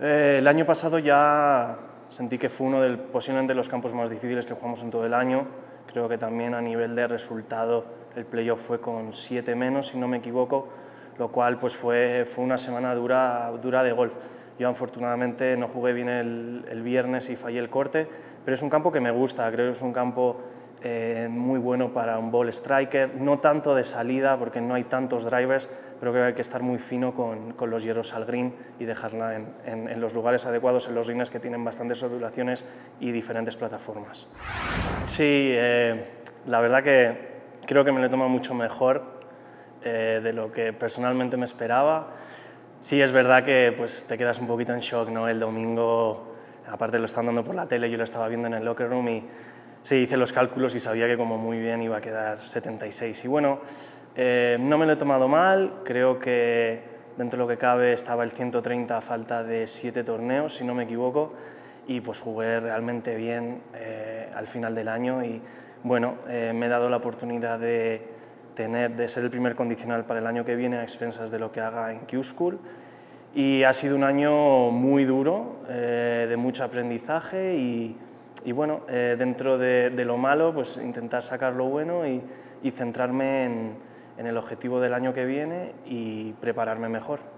Eh, el año pasado ya sentí que fue uno de posiblemente los campos más difíciles que jugamos en todo el año. Creo que también a nivel de resultado el playoff fue con 7 menos, si no me equivoco, lo cual pues fue, fue una semana dura, dura de golf. Yo afortunadamente no jugué bien el, el viernes y fallé el corte, pero es un campo que me gusta, creo que es un campo eh, muy bueno para un ball striker, no tanto de salida porque no hay tantos drivers, pero creo que hay que estar muy fino con, con los hierros al green y dejarla en, en, los lugares adecuados, en los greens que tienen bastantes ondulaciones y diferentes plataformas. Sí, eh, la verdad que creo que me lo he tomado mucho mejor eh, de lo que personalmente me esperaba. Sí, es verdad que pues, te quedas un poquito en shock, ¿no? El domingo, aparte lo están dando por la tele, yo lo estaba viendo en el locker room y sí, hice los cálculos y sabía que como muy bien iba a quedar 76. Y bueno, eh, no me lo he tomado mal, creo que dentro de lo que cabe estaba el 130 a falta de 7 torneos, si no me equivoco, y pues jugué realmente bien eh, al final del año. Y bueno, eh, me he dado la oportunidad de, tener, de ser el primer condicional para el año que viene a expensas de lo que haga en Q-School. Y ha sido un año muy duro, de mucho aprendizaje y y bueno, eh, dentro de, lo malo, pues intentar sacar lo bueno y, centrarme en el objetivo del año que viene y prepararme mejor.